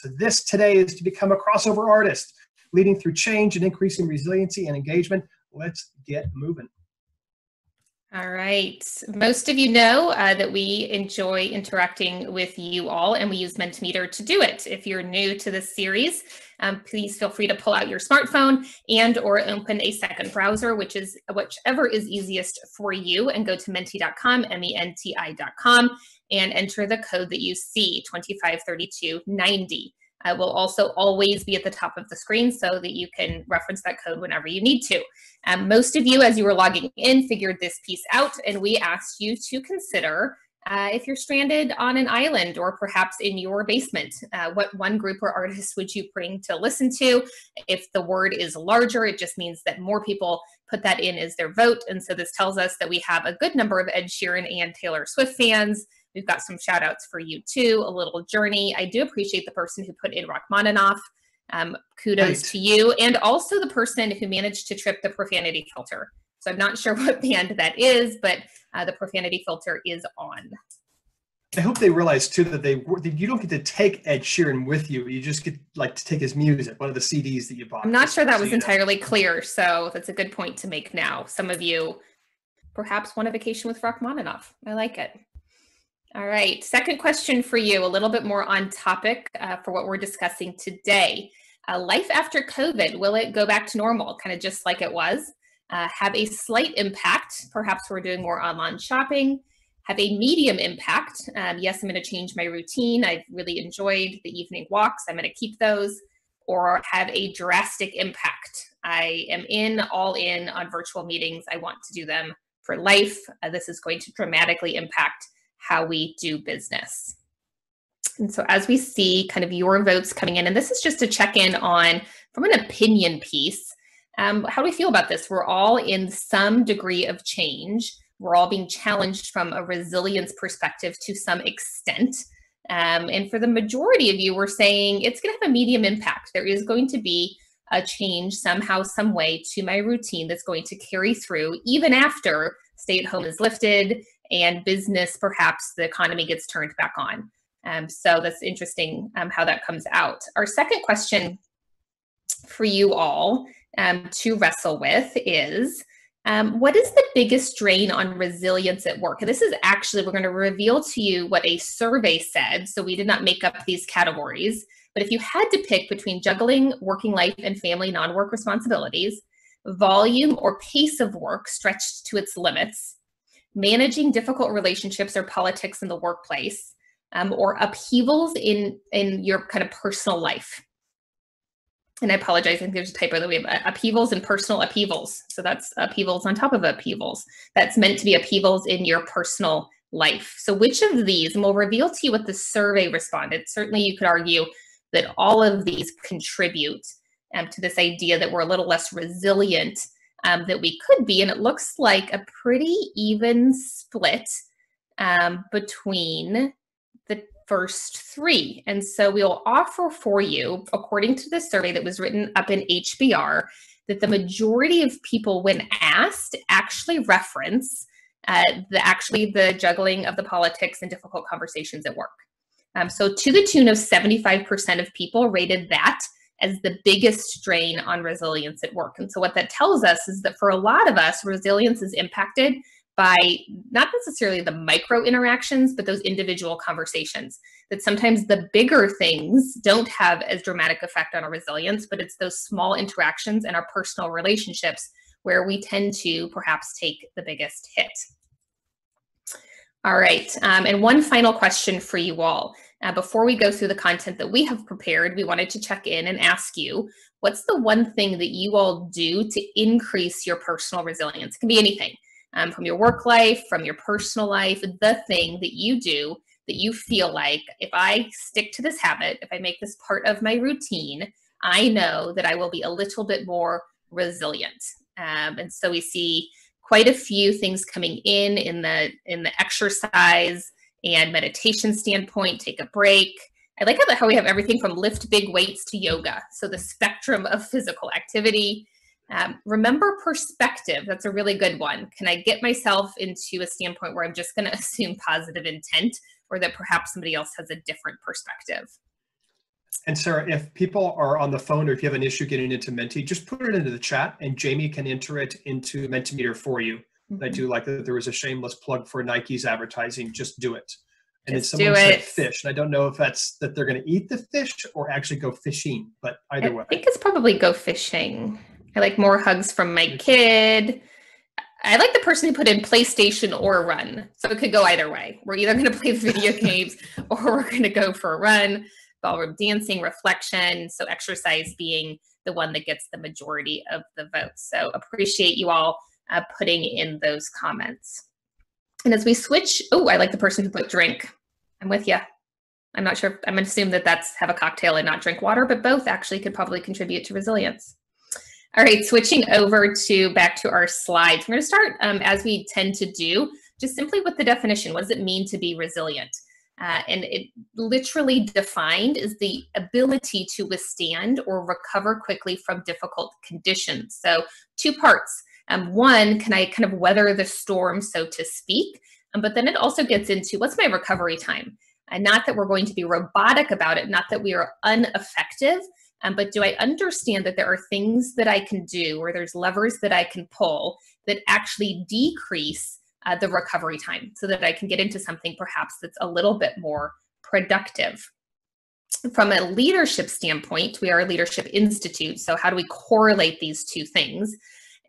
So this today is to become a crossover artist, leading through change and increasing resiliency and engagement. Let's get moving. All right. Most of you know uh, that we enjoy interacting with you all, and we use Mentimeter to do it. If you're new to this series, um, please feel free to pull out your smartphone and or open a second browser, which is whichever is easiest for you, and go to menti.com, M-E-N-T-I.com, and enter the code that you see, 253290 uh, will also always be at the top of the screen so that you can reference that code whenever you need to. Um, most of you, as you were logging in, figured this piece out, and we asked you to consider uh, if you're stranded on an island or perhaps in your basement, uh, what one group or artist would you bring to listen to? If the word is larger, it just means that more people put that in as their vote. And so this tells us that we have a good number of Ed Sheeran and Taylor Swift fans. We've got some shout outs for U2, a little journey. I do appreciate the person who put in Rachmaninoff. Um, kudos right. to you. And also the person who managed to trip the profanity filter. So I'm not sure what band that is, but uh, the profanity filter is on. I hope they realize too that they that you don't get to take Ed Sheeran with you. You just get like to take his music, one of the CDs that you bought. I'm not sure that was entirely clear, so that's a good point to make now. Some of you perhaps want a vacation with Rachmaninoff. I like it. All right, second question for you, a little bit more on topic uh, for what we're discussing today. Uh, life after COVID, will it go back to normal, kind of just like it was? Uh, have a slight impact, perhaps we're doing more online shopping. Have a medium impact. Um, yes, I'm going to change my routine. I've really enjoyed the evening walks. I'm going to keep those. Or have a drastic impact. I am in, all in on virtual meetings. I want to do them for life. Uh, this is going to dramatically impact how we do business. And so as we see kind of your votes coming in, and this is just to check in on from an opinion piece, um, how do we feel about this? We're all in some degree of change. We're all being challenged from a resilience perspective to some extent. Um, and for the majority of you, we're saying it's going to have a medium impact. There is going to be a change somehow, some way to my routine that's going to carry through even after stay at home is lifted and business, perhaps the economy gets turned back on. Um, so that's interesting um, how that comes out. Our second question for you all um, to wrestle with is um, what is the biggest drain on resilience at work? And this is actually, we're going to reveal to you what a survey said. So we did not make up these categories. But if you had to pick between juggling working life and family non work responsibilities, volume or pace of work stretched to its limits, managing difficult relationships or politics in the workplace, um, or upheavals in in your kind of personal life. And I apologize, I think there's a typo that we have uh, upheavals and personal upheavals. So that's upheavals on top of upheavals. That's meant to be upheavals in your personal life. So which of these, and we'll reveal to you what the survey responded. Certainly you could argue that all of these contribute um, to this idea that we're a little less resilient um, that we could be. And it looks like a pretty even split um, between the first three. And so we'll offer for you, according to the survey that was written up in HBR, that the majority of people, when asked, actually reference uh, the actually the juggling of the politics and difficult conversations at work. Um, so to the tune of 75% of people rated that as the biggest strain on resilience at work. And so, what that tells us is that for a lot of us, resilience is impacted by not necessarily the micro interactions, but those individual conversations. That sometimes the bigger things don't have as dramatic effect on our resilience, but it's those small interactions and our personal relationships where we tend to perhaps take the biggest hit. All right, um, and one final question for you all. Uh, before we go through the content that we have prepared, we wanted to check in and ask you what's the one thing that you all do to increase your personal resilience? It can be anything um, from your work life, from your personal life, the thing that you do that you feel like if I stick to this habit, if I make this part of my routine, I know that I will be a little bit more resilient. Um, and so we see quite a few things coming in in the in the exercise and meditation standpoint, take a break. I like how we have everything from lift big weights to yoga. So the spectrum of physical activity. Um, remember perspective. That's a really good one. Can I get myself into a standpoint where I'm just going to assume positive intent or that perhaps somebody else has a different perspective? And Sarah, if people are on the phone or if you have an issue getting into Menti, just put it into the chat and Jamie can enter it into Mentimeter for you. Mm-hmm. I do like that there was a shameless plug for Nike's advertising. Just do it. And just then someone said it. fish. And I don't know if that's that they're going to eat the fish or actually go fishing, but either I way. I think it's probably go fishing. I like more hugs from my kid. I like the person who put in PlayStation or run. So it could go either way. We're either going to play video games or we're going to go for a run. Ballroom dancing, reflection. So exercise being the one that gets the majority of the votes. So appreciate you all uh, putting in those comments. And as we switch, oh, I like the person who put drink. I'm with you. I'm not sure. I'm going to assume that that's have a cocktail and not drink water, but both actually could probably contribute to resilience. All right, switching over to back to our slides. We're going to start, um, as we tend to do, just simply with the definition. What does it mean to be resilient? Uh, and it literally defined is the ability to withstand or recover quickly from difficult conditions. So, two parts. Um, one, can I kind of weather the storm, so to speak? Um, but then it also gets into what's my recovery time? And not that we're going to be robotic about it, not that we are ineffective, um, but do I understand that there are things that I can do or there's levers that I can pull that actually decrease uh, the recovery time so that I can get into something perhaps that's a little bit more productive? From a leadership standpoint, we are a leadership institute. So, how do we correlate these two things?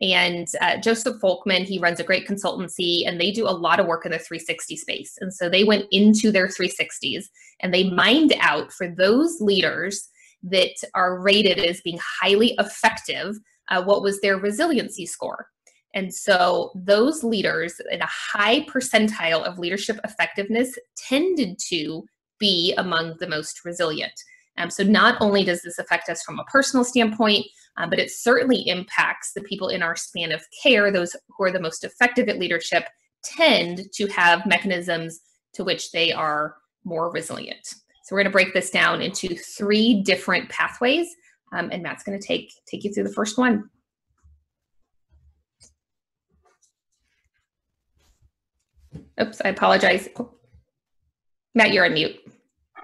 And uh, Joseph Folkman, he runs a great consultancy and they do a lot of work in the 360 space. And so they went into their 360s and they mined out for those leaders that are rated as being highly effective, uh, what was their resiliency score? And so those leaders in a high percentile of leadership effectiveness tended to be among the most resilient. Um, so not only does this affect us from a personal standpoint, um, but it certainly impacts the people in our span of care, those who are the most effective at leadership tend to have mechanisms to which they are more resilient. So we're going to break this down into three different pathways, um, and Matt's going to take take you through the first one. Oops, I apologize. Matt, you're on mute.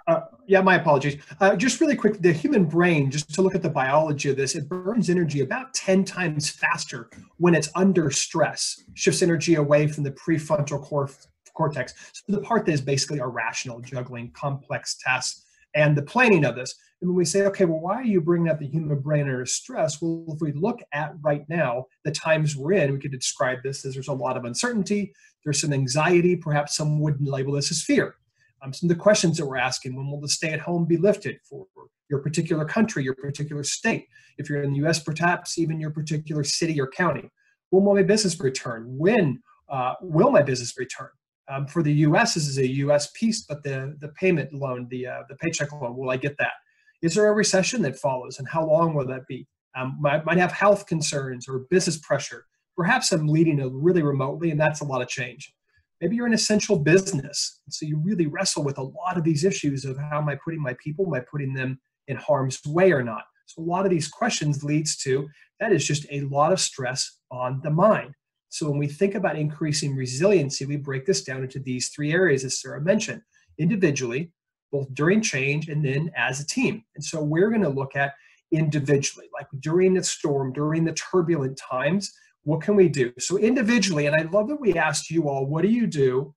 Uh, yeah, my apologies. Uh, just really quick, the human brain, just to look at the biology of this, it burns energy about 10 times faster when it's under stress, shifts energy away from the prefrontal cor- cortex. So the part that is basically irrational, juggling complex tasks and the planning of this. And when we say, okay, well, why are you bringing up the human brain under stress? Well, if we look at right now, the times we're in, we could describe this as there's a lot of uncertainty, there's some anxiety, perhaps some would label this as fear. Um, some of the questions that we're asking, when will the stay at home be lifted for your particular country, your particular state? If you're in the US, perhaps even your particular city or county. When will my business return? When uh, will my business return? Um, for the U.S., this is a U.S. piece, but the the payment loan, the uh, the paycheck loan, will I get that? Is there a recession that follows, and how long will that be? Um, might, might have health concerns or business pressure. Perhaps I'm leading a really remotely, and that's a lot of change. Maybe you're an essential business, so you really wrestle with a lot of these issues of how am I putting my people, am I putting them in harm's way or not? So a lot of these questions leads to that is just a lot of stress on the mind. So when we think about increasing resiliency, we break this down into these three areas, as Sarah mentioned, individually, both during change and then as a team. And so we're going to look at individually, like during the storm, during the turbulent times, what can we do? So individually, and I love that we asked you all, what do you do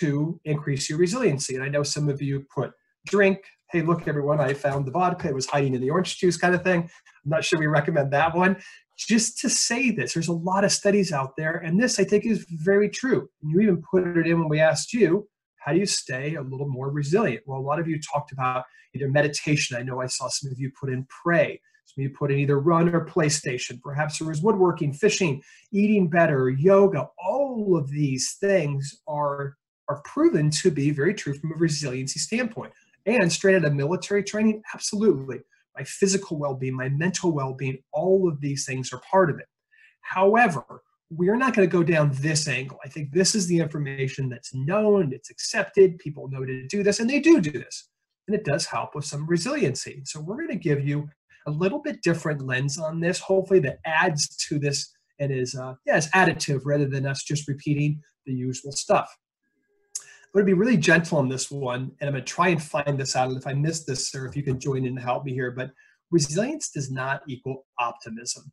to increase your resiliency? And I know some of you put drink, hey, look, everyone, I found the vodka, it was hiding in the orange juice kind of thing. I'm not sure we recommend that one just to say this. There's a lot of studies out there, and this I think is very true. You even put it in when we asked you, how do you stay a little more resilient? Well, a lot of you talked about either meditation. I know I saw some of you put in pray. Of you put in either run or PlayStation. Perhaps there was woodworking, fishing, eating better, yoga. All of these things are, are proven to be very true from a resiliency standpoint. And straight out of military training, absolutely my physical well being, my mental well being, all of these things are part of it. However, we're not going to go down this angle. I think this is the information that's known, it's accepted, people know to do this, and they do do this. And it does help with some resiliency. So we're going to give you a little bit different lens on this, hopefully that adds to this and is, uh, yeah, is additive rather than us just repeating the usual stuff. I'm going to be really gentle on this one, and I'm going to try and find this out. And if I miss this, Sarah, if you can join in and help me here. But resilience does not equal optimism.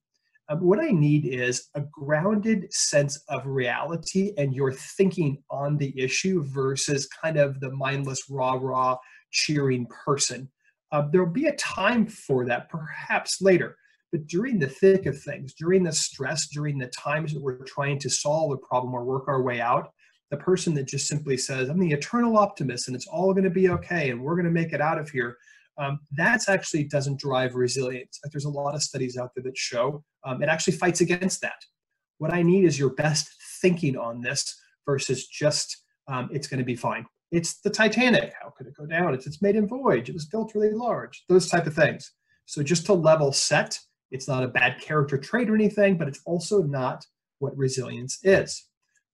Um, what I need is a grounded sense of reality and your thinking on the issue versus kind of the mindless, rah rah, cheering person. Uh, there'll be a time for that, perhaps later. But during the thick of things, during the stress, during the times that we're trying to solve a problem or work our way out, the person that just simply says, I'm the eternal optimist and it's all going to be okay and we're going to make it out of here, um, that's actually doesn't drive resilience. There's a lot of studies out there that show um, it actually fights against that. What I need is your best thinking on this versus just um, it's going to be fine. It's the Titanic. How could it go down? It's its maiden voyage. It was built really large. Those type of things. So just to level set, it's not a bad character trait or anything, but it's also not what resilience is.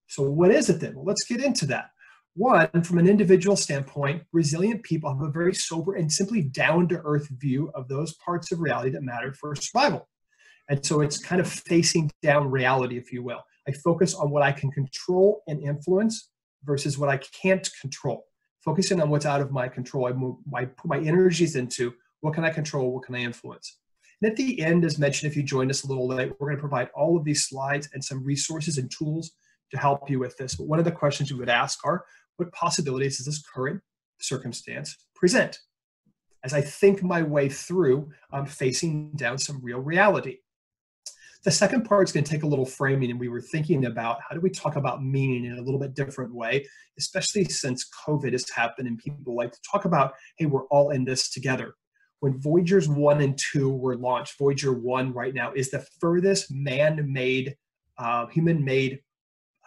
So what is it then? Well, let's get into that. One, from an individual standpoint, resilient people have a very sober and simply down to earth view of those parts of reality that matter for survival. And so it's kind of facing down reality, if you will. I focus on what I can control and influence versus what I can't control. Focusing on what's out of my control, I, move, I put my energies into what can I control, what can I influence. And at the end, as mentioned, if you joined us a little late, we're going to provide all of these slides and some resources and tools to help you with this. But one of the questions you would ask are, what possibilities does this current circumstance present? As I think my way through, I'm facing down some real reality. The second part is going to take a little framing, and we were thinking about how do we talk about meaning in a little bit different way, especially since COVID has happened and people like to talk about, hey, we're all in this together. When Voyagers 1 and 2 were launched, Voyager 1 right now is the furthest man made, uh, human made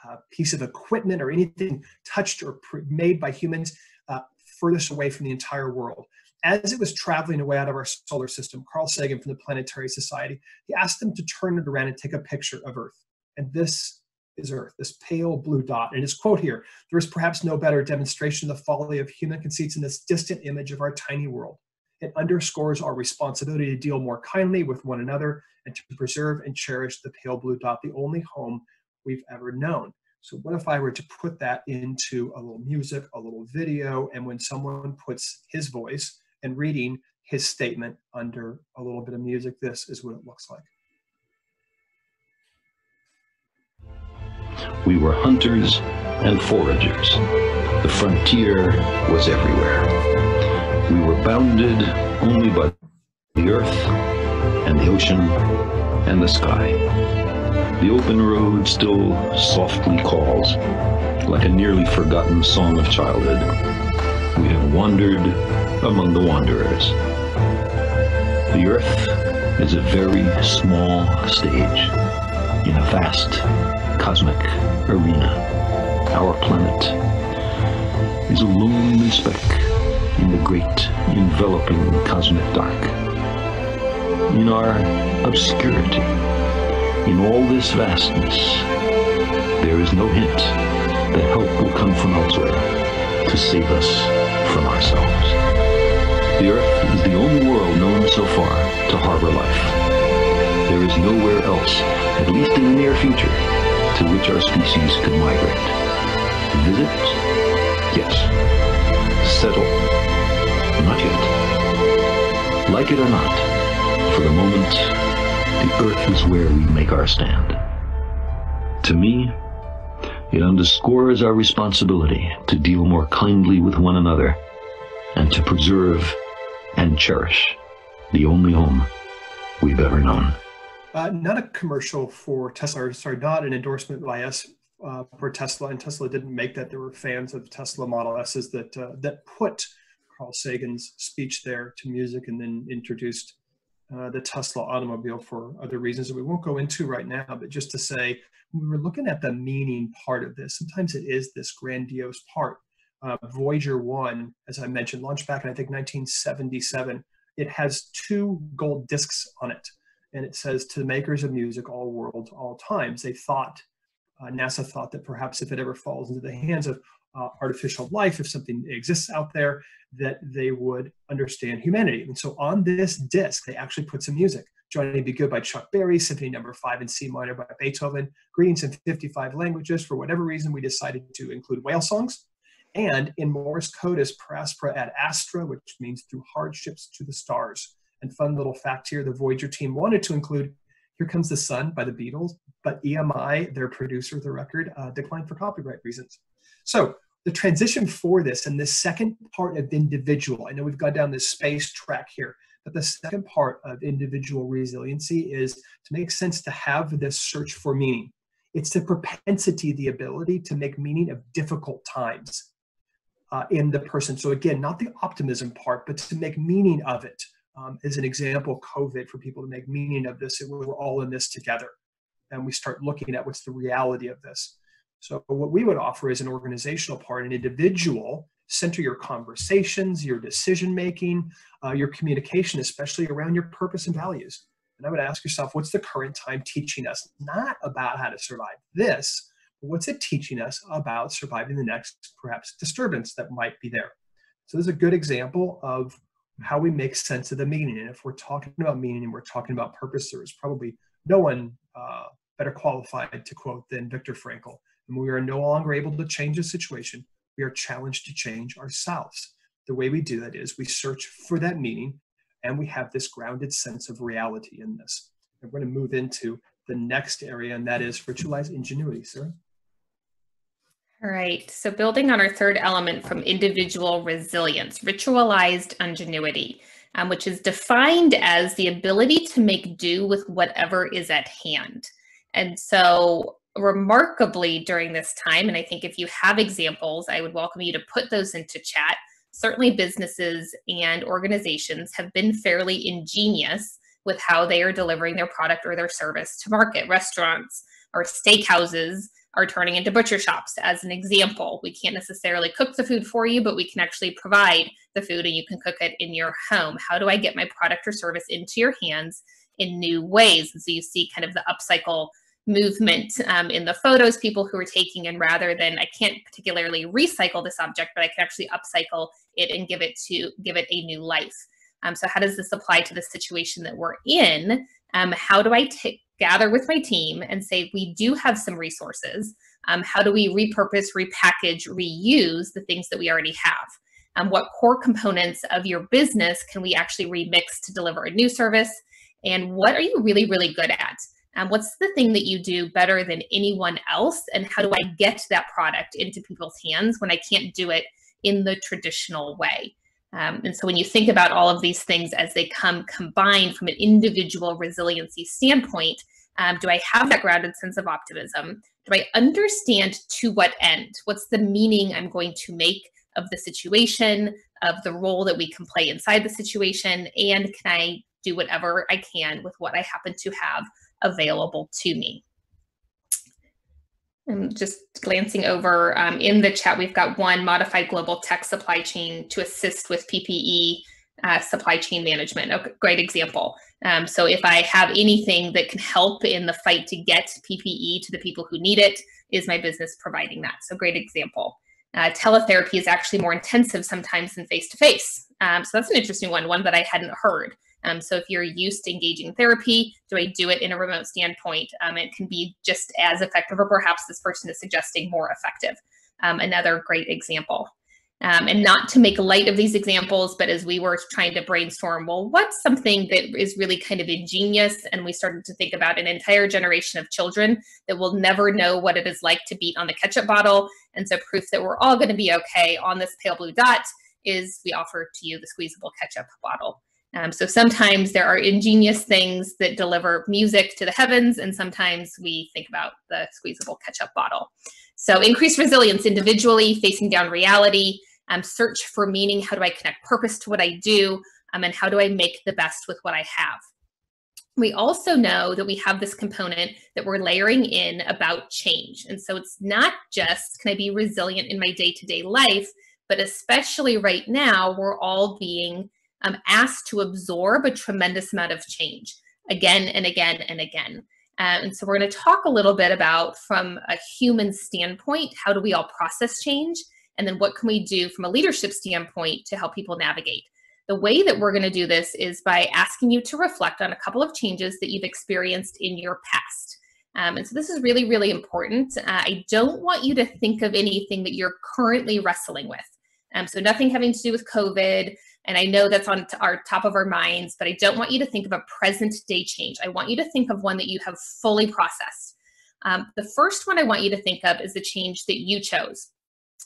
uh, piece of equipment or anything touched or made by humans uh, furthest away from the entire world. As it was traveling away out of our solar system, Carl Sagan from the Planetary Society, he asked them to turn it around and take a picture of Earth. And this is Earth, this pale blue dot. And his quote here there is perhaps no better demonstration of the folly of human conceits in this distant image of our tiny world. It underscores our responsibility to deal more kindly with one another and to preserve and cherish the pale blue dot, the only home we've ever known. So what if I were to put that into a little music, a little video, and when someone puts his voice and reading his statement under a little bit of music, this is what it looks like. We were hunters and foragers. The frontier was everywhere. We were bounded only by the earth and the ocean and the sky. The open road still softly calls, like a nearly forgotten song of childhood. We have wandered among the wanderers. The earth is a very small stage in a vast cosmic arena. Our planet is a lonely speck in the great enveloping cosmic dark. In our obscurity, in all this vastness, there is no hint that help will come from elsewhere to save us from ourselves. The Earth is the only world known so far to harbor life. There is nowhere else, at least in the near future, to which our species could migrate. Visit? Yes. Settle? Not yet. Like it or not, for the moment, the earth is where we make our stand. To me, it underscores our responsibility to deal more kindly with one another and to preserve and cherish the only home we've ever known. Uh, not a commercial for Tesla, or sorry, not an endorsement by us uh, for Tesla, and Tesla didn't make that. There were fans of Tesla Model S's that uh, that put Carl Sagan's speech there to music and then introduced uh, the Tesla automobile for other reasons that we won't go into right now, but just to say, we were looking at the meaning part of this. Sometimes it is this grandiose part. Uh, Voyager 1, as I mentioned, launched back in I think 1977. It has two gold discs on it, and it says to the makers of music, all worlds, all times. They thought, uh, NASA thought that perhaps if it ever falls into the hands of uh, artificial life, if something exists out there, that they would understand humanity. And so on this disc, they actually put some music. Johnny B. Goode by Chuck Berry, Symphony Number no. 5 in C minor by Beethoven, Greetings in 55 languages. For whatever reason, we decided to include whale songs. And in Morse code is per aspera ad astra, which means through hardships to the stars. And fun little fact here, the Voyager team wanted to include Here Comes the Sun by the Beatles, but EMI, their producer of the record, uh, declined for copyright reasons. So the transition for this and the second part of individual, I know we've gone down this space track here, but the second part of individual resiliency is to make sense to have this search for meaning. It's the propensity, the ability to make meaning of difficult times uh, in the person. So again, not the optimism part, but to make meaning of it. Um, as an example, COVID, for people to make meaning of this, we're all in this together. And we start looking at what's the reality of this. So what we would offer is an organizational part, an individual, center your conversations, your decision making, uh, your communication, especially around your purpose and values. And I would ask yourself, what's the current time teaching us? Not about how to survive this, what's it teaching us about surviving the next perhaps disturbance that might be there? So this is a good example of how we make sense of the meaning. And if we're talking about meaning and we're talking about purpose, there is probably no one uh, better qualified to quote than Viktor Frankl and we are no longer able to change the situation, we are challenged to change ourselves. The way we do that is we search for that meaning and we have this grounded sense of reality in this. And we're going to move into the next area, and that is ritualized ingenuity, Sarah. All right. So, building on our third element from individual resilience, ritualized ingenuity, um, which is defined as the ability to make do with whatever is at hand. And so, remarkably during this time. And I think if you have examples, I would welcome you to put those into chat. Certainly, businesses and organizations have been fairly ingenious with how they are delivering their product or their service to market. Restaurants or steakhouses are turning into butcher shops, as an example. We can't necessarily cook the food for you, but we can actually provide the food and you can cook it in your home. How do I get my product or service into your hands in new ways? And so you see kind of the upcycle movement um, in the photos people who are taking and rather than i can't particularly recycle this object but i can actually upcycle it and give it to give it a new life um, so how does this apply to the situation that we're in um, how do I t- gather with my team and say we do have some resources. Um, how do we repurpose repackage reuse the things that we already have? Um, what core components of your business can we actually remix to deliver a new service? And what are you really really good at? Um, what's the thing that you do better than anyone else? And how do i get that product into people's hands when i can't do it in the traditional way um, and so when you think about all of these things as they come combined from an individual resiliency standpoint um, do i have that grounded sense of optimism? Do i understand to what end? What's the meaning i'm going to make of the situation of the role that we can play inside the situation? And can i do whatever i can with what i happen to have available to me. I'm just glancing over um, in the chat, we've got one modified global tech supply chain to assist with PPE uh, supply chain management. A great example. Um, so if I have anything that can help in the fight to get PPE to the people who need it, is my business providing that? So great example. Uh, teletherapy is actually more intensive sometimes than face to face. So that's an interesting one, one that I hadn't heard. Um, so if you're used to engaging therapy, do I do it in a remote standpoint? Um, it can be just as effective, or perhaps this person is suggesting more effective. Um, another great example. Um, and not to make light of these examples, but as we were trying to brainstorm, well, what's something that is really kind of ingenious? And we started to think about an entire generation of children that will never know what it is like to beat on the ketchup bottle. And so, proof that we're all going to be okay on this pale blue dot is we offer to you the squeezable ketchup bottle. Um, so sometimes there are ingenious things that deliver music to the heavens, and sometimes we think about the squeezable ketchup bottle. So increase resilience individually, facing down reality, um, search for meaning. How do I connect purpose to what I do? Um, and how do I make the best with what I have? We also know that we have this component that we're layering in about change. And so it's not just can I be resilient in my day to day life, but especially right now, we're all being um, asked to absorb a tremendous amount of change again and again and again. Uh, and so we're going to talk a little bit about from a human standpoint, how do we all process change? And then what can we do from a leadership standpoint to help people navigate? The way that we're going to do this is by asking you to reflect on a couple of changes that you've experienced in your past. Um, and so this is really, really important. Uh, I don't want you to think of anything that you're currently wrestling with. Um, so nothing having to do with COVID. And I know that's on our top of our minds, but I don't want you to think of a present day change. I want you to think of one that you have fully processed. Um, the first one I want you to think of is the change that you chose.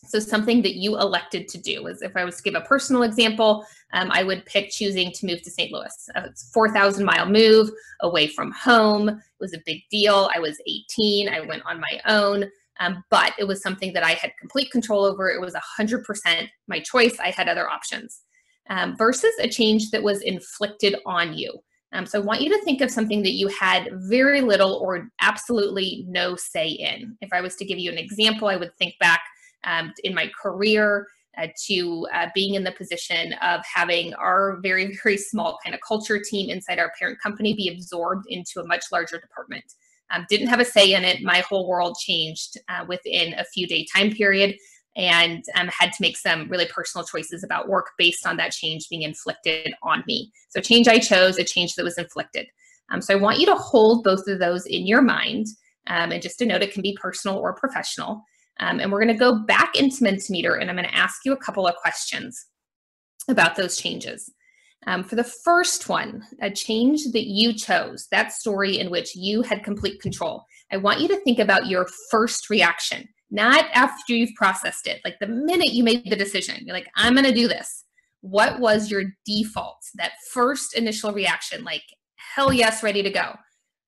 So something that you elected to do is if I was to give a personal example, um, I would pick choosing to move to St. Louis. Uh, it's 4,000 mile move away from home. It was a big deal. I was 18. I went on my own. Um, but it was something that I had complete control over. It was 100% my choice. I had other options um, versus a change that was inflicted on you. Um, so I want you to think of something that you had very little or absolutely no say in. If I was to give you an example, I would think back um, in my career uh, to uh, being in the position of having our very, very small kind of culture team inside our parent company be absorbed into a much larger department. Um, didn't have a say in it. My whole world changed uh, within a few day time period and um, had to make some really personal choices about work based on that change being inflicted on me. So, change I chose, a change that was inflicted. Um, so, I want you to hold both of those in your mind. Um, and just to note, it can be personal or professional. Um, and we're going to go back into Mentimeter and I'm going to ask you a couple of questions about those changes. Um, for the first one, a change that you chose, that story in which you had complete control, I want you to think about your first reaction, not after you've processed it. Like the minute you made the decision, you're like, I'm going to do this. What was your default, that first initial reaction? Like, hell yes, ready to go.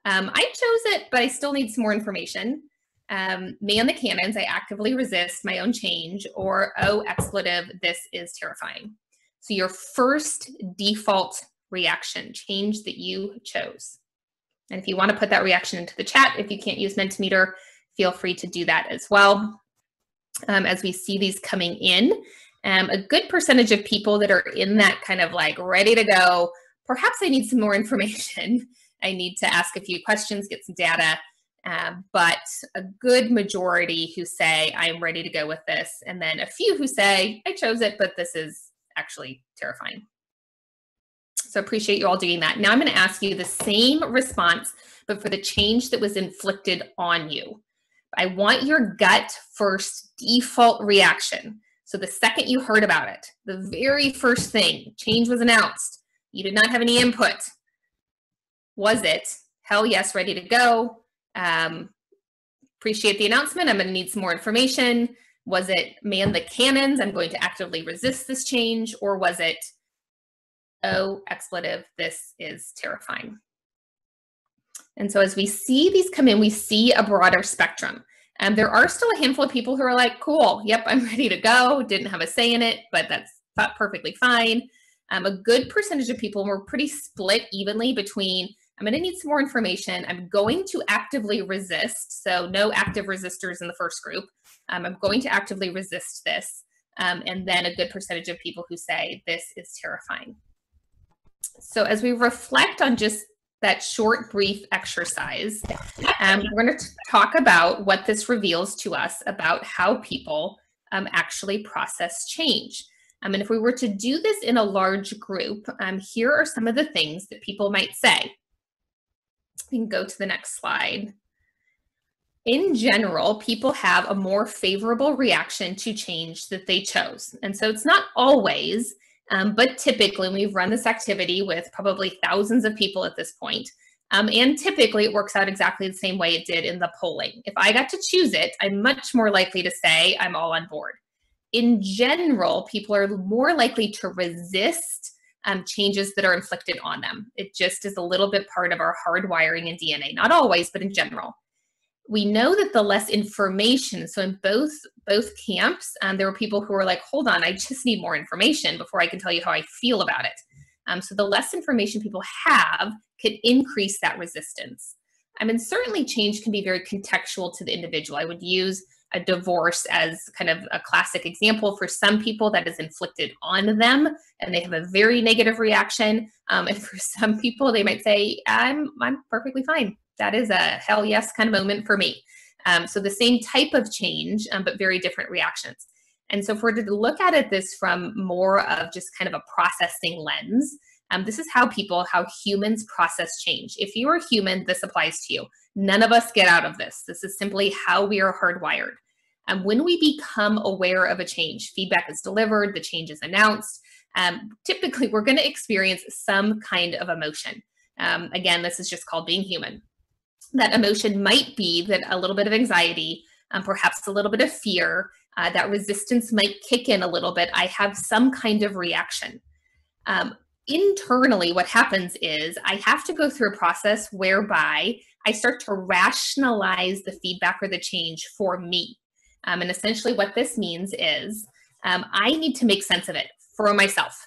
Um, I chose it, but I still need some more information um, man the cannons, I actively resist my own change, or oh, expletive, this is terrifying. So your first default reaction, change that you chose. And if you want to put that reaction into the chat, if you can't use Mentimeter, feel free to do that as well. Um, as we see these coming in, um, a good percentage of people that are in that kind of like ready to go, perhaps I need some more information. I need to ask a few questions, get some data, um, but a good majority who say, I'm ready to go with this. And then a few who say, I chose it, but this is actually terrifying. So appreciate you all doing that. Now I'm going to ask you the same response, but for the change that was inflicted on you. I want your gut first default reaction. So the second you heard about it, the very first thing, change was announced. You did not have any input. Was it, hell yes, ready to go? Um, appreciate the announcement. I'm going to need some more information. Was it man the cannons? I'm going to actively resist this change. Or was it, oh, expletive, this is terrifying. And so as we see these come in, we see a broader spectrum. And there are still a handful of people who are like, cool, yep, I'm ready to go. Didn't have a say in it, but that's perfectly fine. Um, a good percentage of people were pretty split evenly between I'm going to need some more information. I'm going to actively resist. So no active resistors in the first group. Um, I'm going to actively resist this. Um, and then a good percentage of people who say this is terrifying. So as we reflect on just that short, brief exercise, um, we're going to talk about what this reveals to us about how people um, actually process change. Um, and if we were to do this in a large group, um, here are some of the things that people might say. We can go to the next slide. In general, people have a more favorable reaction to change that they chose. And so it's not always, um, but typically, we've run this activity with probably thousands of people at this point, um, and typically it works out exactly the same way it did in the polling. If I got to choose it, I'm much more likely to say I'm all on board. In general, people are more likely to resist um, changes that are inflicted on them. It just is a little bit part of our hardwiring in DNA, not always, but in general. We know that the less information, so in both both camps, um, there were people who were like, "Hold on, I just need more information before I can tell you how I feel about it." Um, so the less information people have could increase that resistance. I mean, certainly change can be very contextual to the individual. I would use a divorce as kind of a classic example for some people that is inflicted on them and they have a very negative reaction um, and for some people they might say i'm i'm perfectly fine that is a hell yes kind of moment for me um, so the same type of change um, but very different reactions and so if we're to look at it this from more of just kind of a processing lens Um, this is how people, how humans process change. If you are human, this applies to you. None of us get out of this. This is simply how we are hardwired. And when we become aware of a change, feedback is delivered, the change is announced, um, typically we're going to experience some kind of emotion. Um, again, this is just called being human. That emotion might be that a little bit of anxiety, um, perhaps a little bit of fear, uh, that resistance might kick in a little bit. I have some kind of reaction. Um, internally, what happens is I have to go through a process whereby I start to rationalize the feedback or the change for me. Um, and essentially, what this means is um, I need to make sense of it for myself.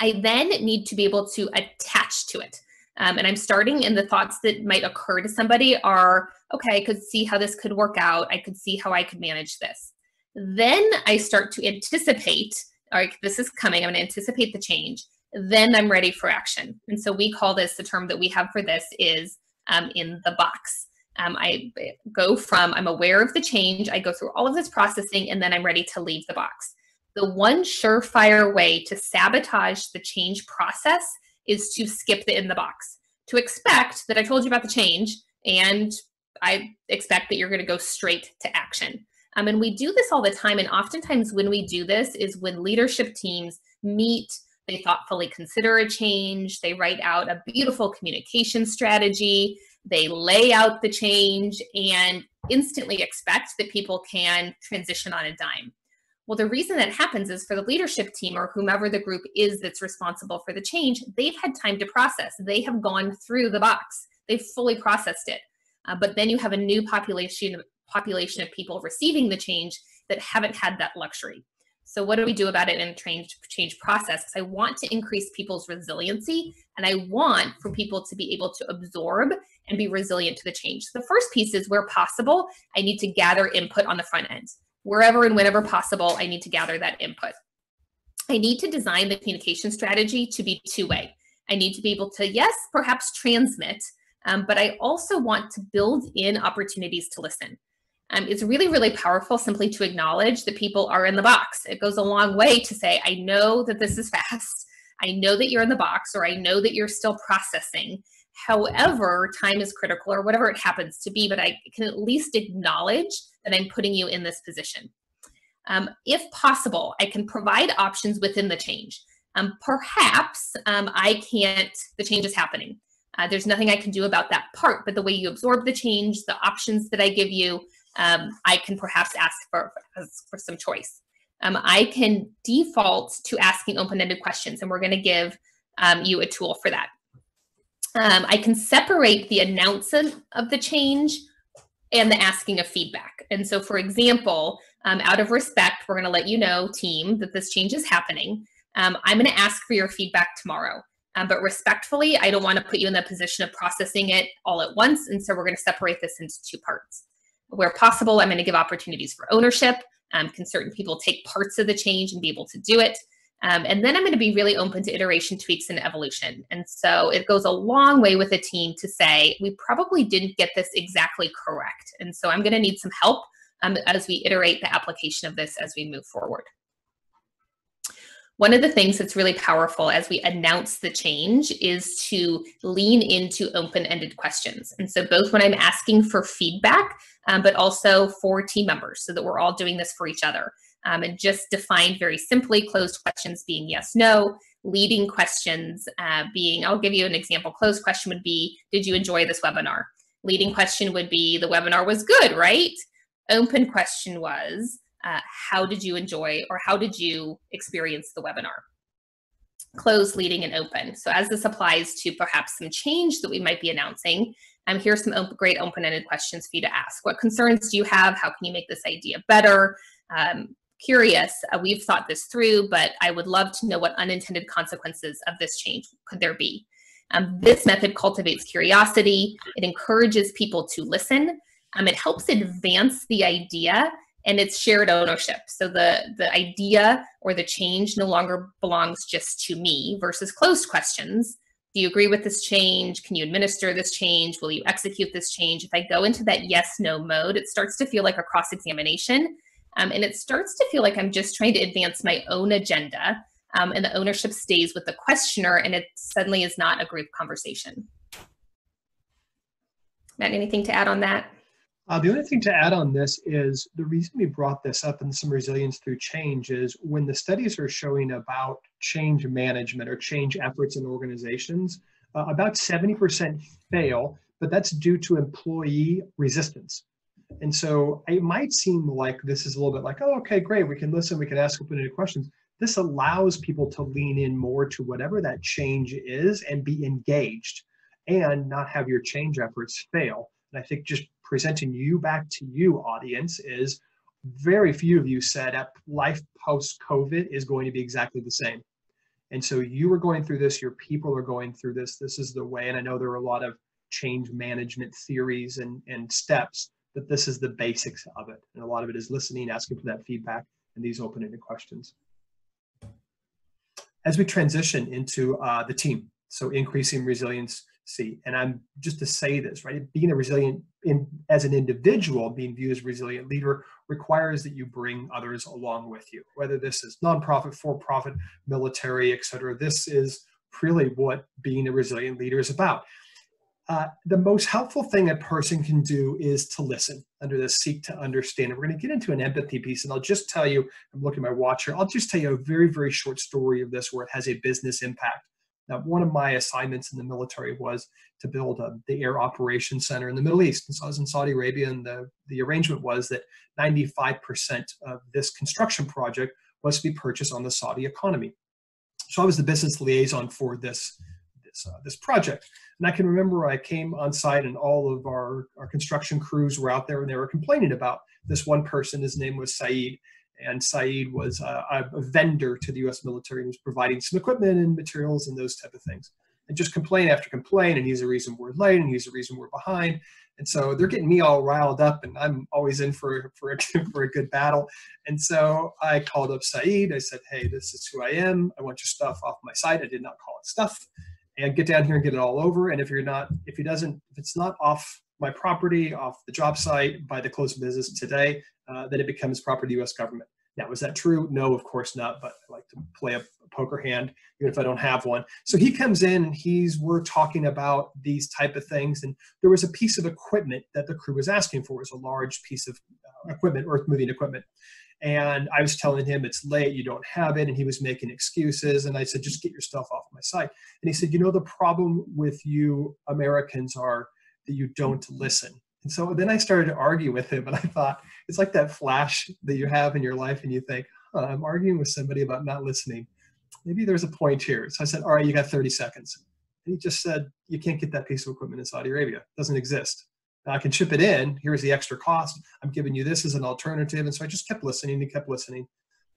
I then need to be able to attach to it. Um, and I'm starting, and the thoughts that might occur to somebody are okay, I could see how this could work out. I could see how I could manage this. Then I start to anticipate, all right, this is coming. I'm going to anticipate the change. Then I'm ready for action. And so we call this the term that we have for this is um, in the box. Um, I go from I'm aware of the change, I go through all of this processing, and then I'm ready to leave the box. The one surefire way to sabotage the change process is to skip the in the box, to expect that I told you about the change and I expect that you're going to go straight to action. Um, and we do this all the time. And oftentimes, when we do this, is when leadership teams meet, they thoughtfully consider a change, they write out a beautiful communication strategy, they lay out the change, and instantly expect that people can transition on a dime. Well, the reason that happens is for the leadership team or whomever the group is that's responsible for the change, they've had time to process. They have gone through the box, they've fully processed it. Uh, but then you have a new population population of people receiving the change that haven't had that luxury. So what do we do about it in a change change process? Because I want to increase people's resiliency and I want for people to be able to absorb and be resilient to the change. So the first piece is where possible, I need to gather input on the front end. Wherever and whenever possible, I need to gather that input. I need to design the communication strategy to be two-way. I need to be able to, yes, perhaps transmit, um, but I also want to build in opportunities to listen. Um, it's really, really powerful simply to acknowledge that people are in the box. It goes a long way to say, I know that this is fast. I know that you're in the box, or I know that you're still processing. However, time is critical, or whatever it happens to be, but I can at least acknowledge that I'm putting you in this position. Um, if possible, I can provide options within the change. Um, perhaps um, I can't, the change is happening. Uh, there's nothing I can do about that part, but the way you absorb the change, the options that I give you, um, I can perhaps ask for, for some choice. Um, I can default to asking open-ended questions, and we're going to give um, you a tool for that. Um, I can separate the announcement of the change and the asking of feedback. And so, for example, um, out of respect, we're going to let you know, team, that this change is happening. Um, I'm going to ask for your feedback tomorrow. Um, but respectfully, I don't want to put you in the position of processing it all at once. And so we're going to separate this into two parts. Where possible, I'm going to give opportunities for ownership. Um, can certain people take parts of the change and be able to do it? Um, and then I'm going to be really open to iteration, tweaks, and evolution. And so it goes a long way with a team to say, we probably didn't get this exactly correct. And so I'm going to need some help um, as we iterate the application of this as we move forward. One of the things that's really powerful as we announce the change is to lean into open-ended questions. And so both when I'm asking for feedback, um, but also for team members so that we're all doing this for each other. Um, and just defined very simply, closed questions being yes, no, leading questions uh, being, I'll give you an example. Closed question would be, did you enjoy this webinar? Leading question would be, the webinar was good, right? Open question was, uh, how did you enjoy or how did you experience the webinar? Closed, leading, and open. So as this applies to perhaps some change that we might be announcing, um, here's some op great open-ended questions for you to ask. What concerns do you have? How can you make this idea better? Um, curious, uh, we've thought this through, but I would love to know what unintended consequences of this change could there be. Um, this method cultivates curiosity. It encourages people to listen. Um, it helps advance the idea and it's shared ownership. So the, the idea or the change no longer belongs just to me versus closed questions. Do you agree with this change? Can you administer this change? Will you execute this change? If I go into that yes, no mode, it starts to feel like a cross examination. Um, and it starts to feel like I'm just trying to advance my own agenda um, and the ownership stays with the questioner and it suddenly is not a group conversation. Matt, anything to add on that? Uh, the only thing to add on this is the reason we brought this up in some resilience through change is when the studies are showing about change management or change efforts in organizations, uh, about 70% fail, but that's due to employee resistance. And so it might seem like this is a little bit like, oh, okay, great, we can listen, we can ask open-ended questions. This allows people to lean in more to whatever that change is and be engaged and not have your change efforts fail. And I think just presenting you back to you, audience, is very few of you said life post COVID is going to be exactly the same. And so you are going through this, your people are going through this. This is the way. And I know there are a lot of change management theories and, and steps, but this is the basics of it. And a lot of it is listening, asking for that feedback, and these open ended questions. As we transition into uh, the team, so increasing resiliency. And I'm just to say this, right? Being a resilient in as an individual, being viewed as a resilient leader requires that you bring others along with you, whether this is nonprofit, for-profit, military, et cetera. This is really what being a resilient leader is about. Uh, the most helpful thing a person can do is to listen under the seek to understand. And we're going to get into an empathy piece, and I'll just tell you, I'm looking at my watch here, I'll just tell you a very, very short story of this where it has a business impact. Now, one of my assignments in the military was to build a, the Air Operations Center in the Middle East. And so I was in Saudi Arabia, and the, the arrangement was that 95% of this construction project was to be purchased on the Saudi economy. So I was the business liaison for this, this, uh, this project. And I can remember I came on site, and all of our, our construction crews were out there, and they were complaining about this one person. His name was Saeed and Saeed was a, a, vendor to the U.S. military and was providing some equipment and materials and those type of things. And just complain after complain, and he's the reason we're late, and he's the reason we're behind. And so they're getting me all riled up, and I'm always in for for a, for a good battle. And so I called up Saeed. I said, "Hey, this is who I am. I want your stuff off my site. I did not call it stuff, and get down here and get it all over. And if you're not, if he doesn't, if it's not off my property, off the job site by the close of business today, uh, that it becomes property of U.S. government. Now, is that true? No, of course not. But I like to play a, a poker hand, even if I don't have one. So he comes in, and he's we're talking about these type of things, and there was a piece of equipment that the crew was asking for. It was a large piece of uh, equipment, earth moving equipment. And I was telling him it's late, you don't have it, and he was making excuses. And I said, just get your stuff off my site. And he said, you know, the problem with you Americans are that you don't listen. And so then I started to argue with him, and I thought it's like that flash that you have in your life, and you think, huh, I'm arguing with somebody about not listening. Maybe there's a point here. So I said, All right, you got 30 seconds. And he just said, You can't get that piece of equipment in Saudi Arabia. It doesn't exist. I can ship it in. Here's the extra cost. I'm giving you this as an alternative. And so I just kept listening and kept listening.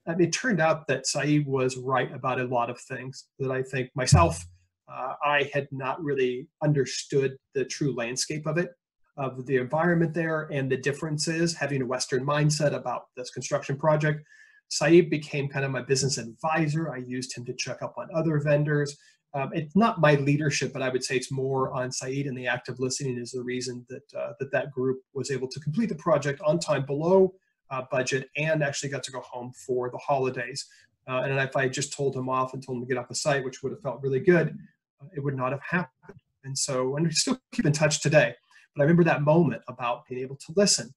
And it turned out that Saeed was right about a lot of things that I think myself, uh, I had not really understood the true landscape of it of the environment there and the differences, having a Western mindset about this construction project. Saeed became kind of my business advisor. I used him to check up on other vendors. Um, it's not my leadership, but I would say it's more on Saeed and the act of listening is the reason that uh, that, that group was able to complete the project on time below uh, budget and actually got to go home for the holidays. Uh, and if I just told him off and told him to get off the site, which would have felt really good, uh, it would not have happened. And so, and we still keep in touch today. But I remember that moment about being able to listen.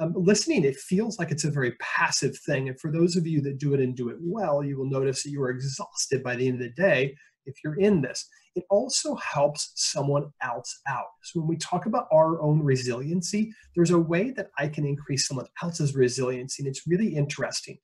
Um, listening, it feels like it's a very passive thing. And for those of you that do it and do it well, you will notice that you are exhausted by the end of the day if you're in this. It also helps someone else out. So when we talk about our own resiliency, there's a way that I can increase someone else's resiliency. And it's really interesting.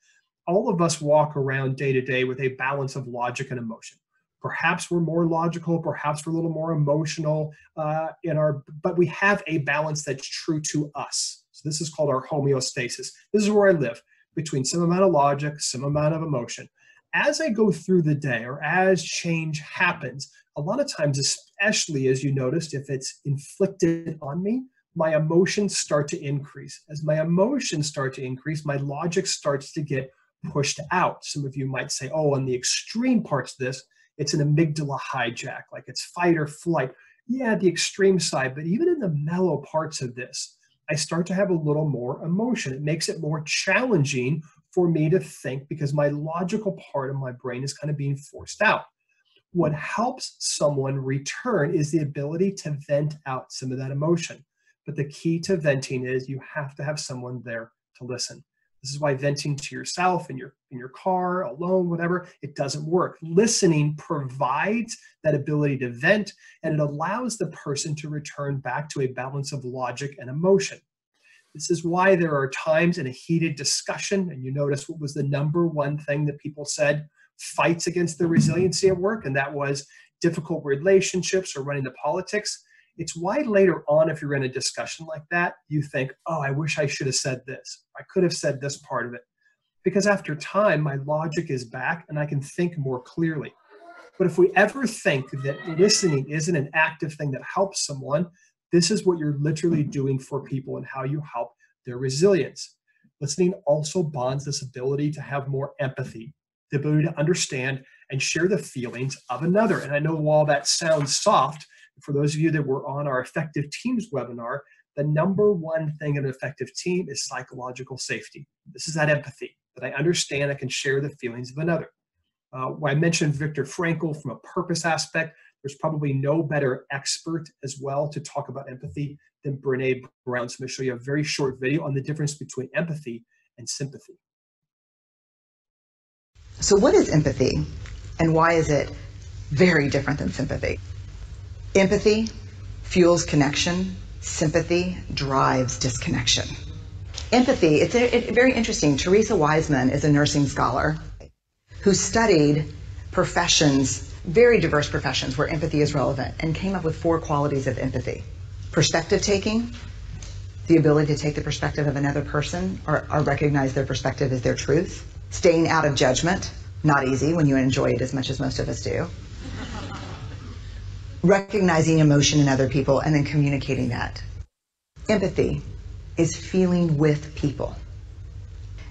All of us walk around day to day with a balance of logic and emotion. Perhaps we're more logical, perhaps we're a little more emotional uh, in our, but we have a balance that's true to us. So this is called our homeostasis. This is where I live between some amount of logic, some amount of emotion. As I go through the day or as change happens, a lot of times, especially as you noticed, if it's inflicted on me, my emotions start to increase. As my emotions start to increase, my logic starts to get pushed out. Some of you might say, oh, on the extreme parts of this, it's an amygdala hijack, like it's fight or flight. Yeah, the extreme side, but even in the mellow parts of this, I start to have a little more emotion. It makes it more challenging for me to think because my logical part of my brain is kind of being forced out. What helps someone return is the ability to vent out some of that emotion. But the key to venting is you have to have someone there to listen. This is why venting to yourself in your in your car, alone, whatever, it doesn't work. Listening provides that ability to vent and it allows the person to return back to a balance of logic and emotion. This is why there are times in a heated discussion, and you notice what was the number one thing that people said fights against the resiliency at work, and that was difficult relationships or running the politics. It's why later on, if you're in a discussion like that, you think, oh, I wish I should have said this. I could have said this part of it. Because after time, my logic is back and I can think more clearly. But if we ever think that listening isn't an active thing that helps someone, this is what you're literally doing for people and how you help their resilience. Listening also bonds this ability to have more empathy, the ability to understand and share the feelings of another. And I know while that sounds soft, for those of you that were on our effective teams webinar, the number one thing in an effective team is psychological safety. This is that empathy that I understand I can share the feelings of another. Uh, I mentioned Viktor Frankl from a purpose aspect. There's probably no better expert as well to talk about empathy than Brene Brown. So I'm going to show you a very short video on the difference between empathy and sympathy. So what is empathy and why is it very different than sympathy? Empathy fuels connection. Sympathy drives disconnection. Empathy, it's a, it, very interesting. Teresa Wiseman is a nursing scholar who studied professions very diverse professions where empathy is relevant and came up with four qualities of empathy perspective taking, the ability to take the perspective of another person or, or, recognize their perspective as their truth, staying out of judgment, not easy when you enjoy it as much as most of us do, recognizing emotion in other people and then communicating that. Empathy is feeling with people.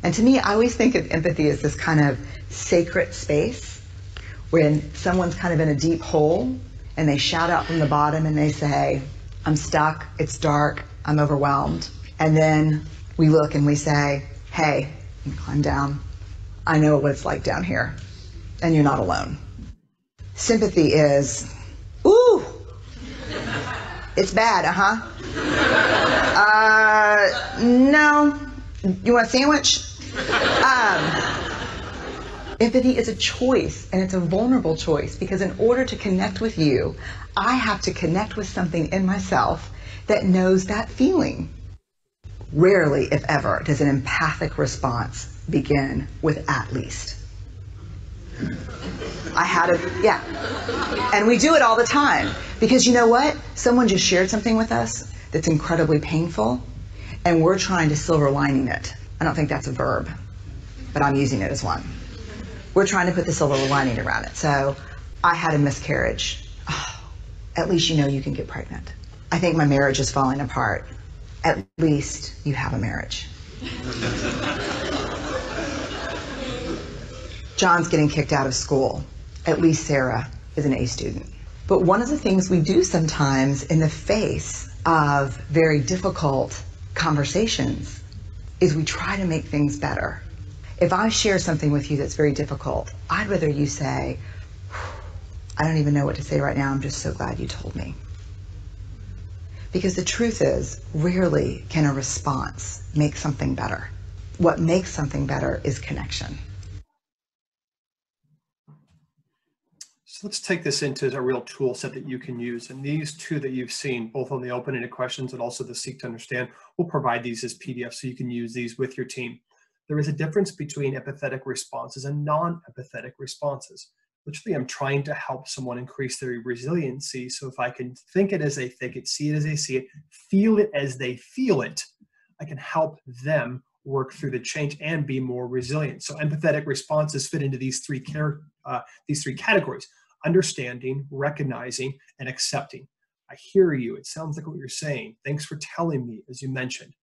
And to me, I always think of empathy as this kind of sacred space when someone's kind of in a deep hole and they shout out from the bottom and they say, I'm stuck, it's dark, I'm overwhelmed. And then we look and we say, hey, climb down. I know what it's like down here, and you're not alone. Sympathy is, ooh, it's bad, uh huh. Uh, no. You want a sandwich? Um, Empathy is a choice, and it's a vulnerable choice because in order to connect with you, I have to connect with something in myself that knows that feeling. Rarely, if ever, does an empathic response begin with at least. I had a, yeah. And we do it all the time because you know what? Someone just shared something with us that's incredibly painful, and we're trying to silver lining it. I don't think that's a verb, but I'm using it as one we're trying to put the silver lining around it. So I had a miscarriage. Oh, at least you know you can get pregnant. I think my marriage is falling apart. At least you have a marriage. John's getting kicked out of school. At least Sarah is an A student. But one of the things we do sometimes in the face of very difficult conversations is we try to make things better if I share something with you that's very difficult, I'd rather you say, I don't even know what to say right now. I'm just so glad you told me. Because the truth is, rarely can a response make something better. What makes something better is connection. So let's take this into a real tool set that you can use. And these two that you've seen, both on the open-ended questions and also the Seek to Understand, we'll provide these as PDFs so you can use these with your team there is a difference between empathetic responses and non-empathetic responses. Literally, I'm trying to help someone increase their resiliency. So if I can think it as they think it, see it as they see it, feel it as they feel it, I can help them work through the change and be more resilient. So empathetic responses fit into these three uh, these three categories: understanding, recognizing, and accepting. I hear you. It sounds like what you're saying. Thanks for telling me, as you mentioned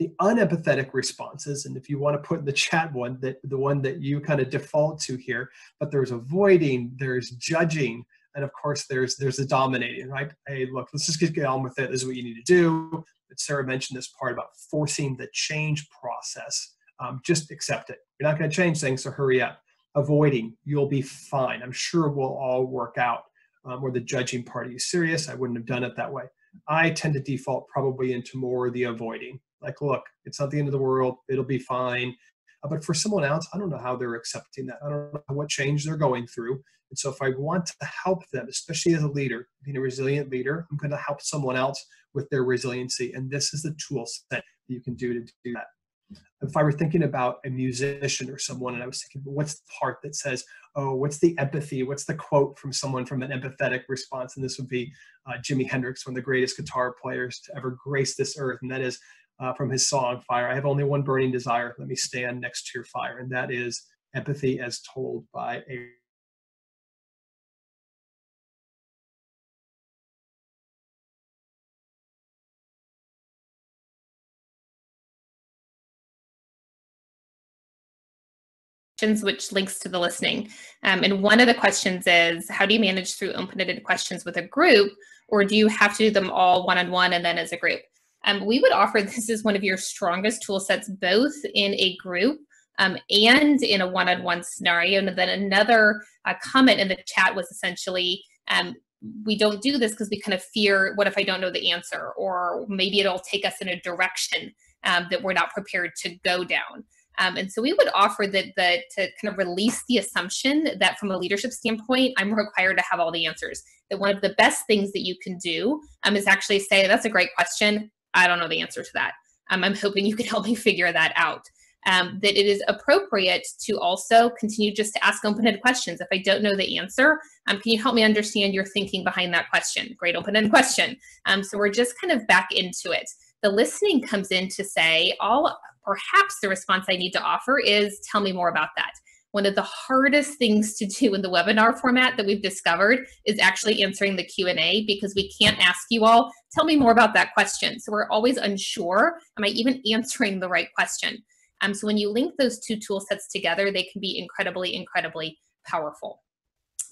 the unempathetic responses and if you want to put in the chat one that the one that you kind of default to here but there's avoiding there's judging and of course there's there's the dominating right hey look let's just get on with it this is what you need to do but sarah mentioned this part about forcing the change process um, just accept it You're not going to change things, so hurry up. Avoiding, you'll be fine. I'm sure we'll all work out. Um, or the judging party is serious. I wouldn't have done it that way. I tend to default probably into more the avoiding. Like, look, it's not the end of the world. It'll be fine. Uh, but for someone else, I don't know how they're accepting that. I don't know what change they're going through. And so if I want to help them, especially as a leader, being a resilient leader, I'm going to help someone else with their resiliency. And this is the tool set that you can do to do that. If I were thinking about a musician or someone, and I was thinking, what's the part that says, oh, what's the empathy? What's the quote from someone from an empathetic response? And this would be uh, Jimi Hendrix, one of the greatest guitar players to ever grace this earth. And that is uh, from his song, Fire. I have only one burning desire. Let me stand next to your fire. And that is empathy as told by a which links to the listening. Um, and one of the questions is how do you manage through open-ended questions with a group, or do you have to do them all one-on-one and then as a group? Um, we would offer this as one of your strongest tool sets, both in a group um, and in a one-on-one scenario. And then another uh, comment in the chat was essentially, um, we don't do this because we kind of fear, what if I don't know the answer? Or maybe it'll take us in a direction um, that we're not prepared to go down. Um, and so we would offer that the to kind of release the assumption that from a leadership standpoint, I'm required to have all the answers. That one of the best things that you can do um, is actually say, that's a great question. I don't know the answer to that. Um, I'm hoping you can help me figure that out. Um, that it is appropriate to also continue just to ask open-ended questions. If I don't know the answer, um, can you help me understand your thinking behind that question? Great open-ended question. Um, so we're just kind of back into it. The listening comes in to say, all perhaps the response I need to offer is tell me more about that. One of the hardest things to do in the webinar format that we've discovered is actually answering the Q&A because we can't ask you all, tell me more about that question. So we're always unsure, am I even answering the right question? Um, so when you link those two tool sets together, they can be incredibly, incredibly powerful.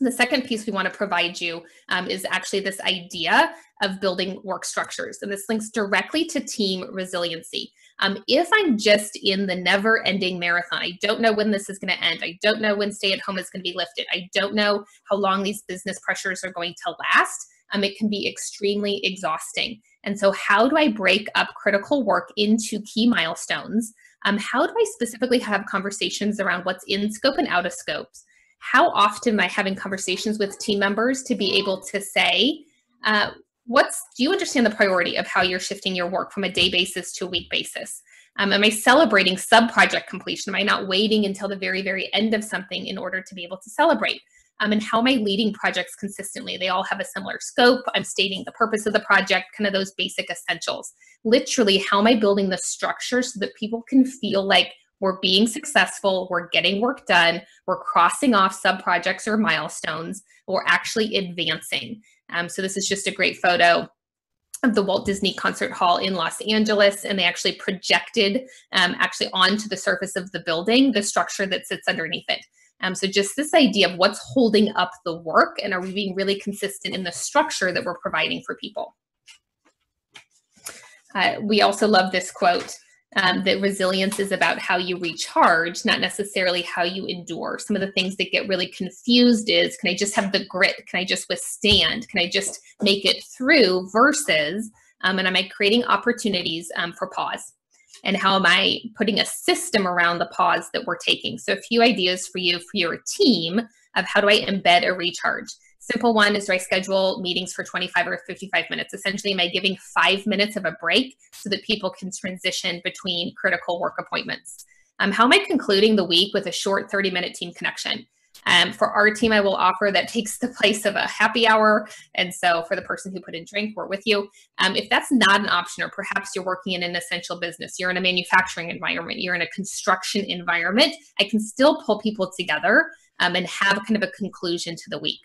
The second piece we want to provide you um, is actually this idea of building work structures. And this links directly to team resiliency. Um, if I'm just in the never ending marathon, I don't know when this is going to end. I don't know when stay at home is going to be lifted. I don't know how long these business pressures are going to last. Um, it can be extremely exhausting. And so, how do I break up critical work into key milestones? Um, how do I specifically have conversations around what's in scope and out of scopes? How often am I having conversations with team members to be able to say, uh, what's do you understand the priority of how you're shifting your work from a day basis to a week basis? Um, am i celebrating sub project completion? Am i not waiting until the very very end of something in order to be able to celebrate? Um, and how am i leading projects consistently? They all have a similar scope. I'm stating the purpose of the project kind of those basic essentials. Literally how am i building the structure so that people can feel like we're being successful, we're getting work done, we're crossing off sub projects or milestones, we're actually advancing. Um, so this is just a great photo of the Walt Disney Concert Hall in Los Angeles, and they actually projected um, actually onto the surface of the building the structure that sits underneath it. Um, so just this idea of what's holding up the work, and are we being really consistent in the structure that we're providing for people? Uh, we also love this quote um, that resilience is about how you recharge, not necessarily how you endure. Some of the things that get really confused is can I just have the grit? Can I just withstand? Can I just make it through? Versus, um, and am I creating opportunities um, for pause? And how am I putting a system around the pause that we're taking? So, a few ideas for you, for your team, of how do I embed a recharge? Simple one is do I schedule meetings for 25 or 55 minutes? Essentially, am I giving five minutes of a break so that people can transition between critical work appointments? Um, how am I concluding the week with a short 30 minute team connection? Um, for our team, I will offer that takes the place of a happy hour. And so for the person who put in drink, we're with you. Um, if that's not an option, or perhaps you're working in an essential business, you're in a manufacturing environment, you're in a construction environment, I can still pull people together um, and have kind of a conclusion to the week.